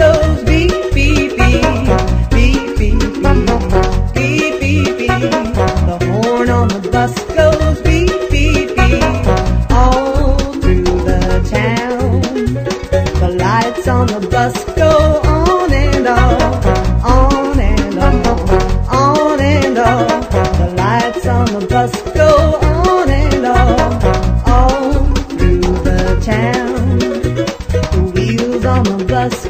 goes beep, beep, beep, beep, beep, beep. The horn on the bus goes beep, beep, beep, all through the town. The lights on the bus go on and off, on and off, on and off. The lights on the bus go on and off, all through the town. The wheels on the bus